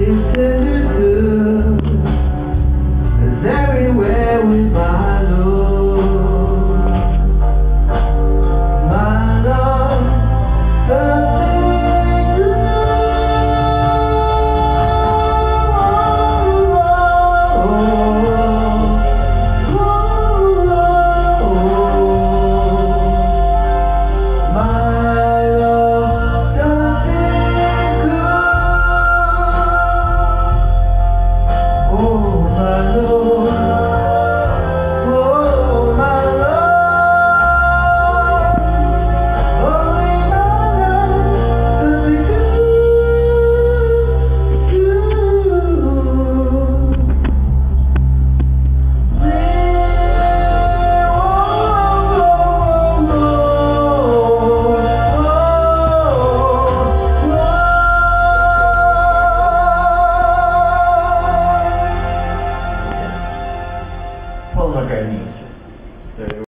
There is everywhere with my Lord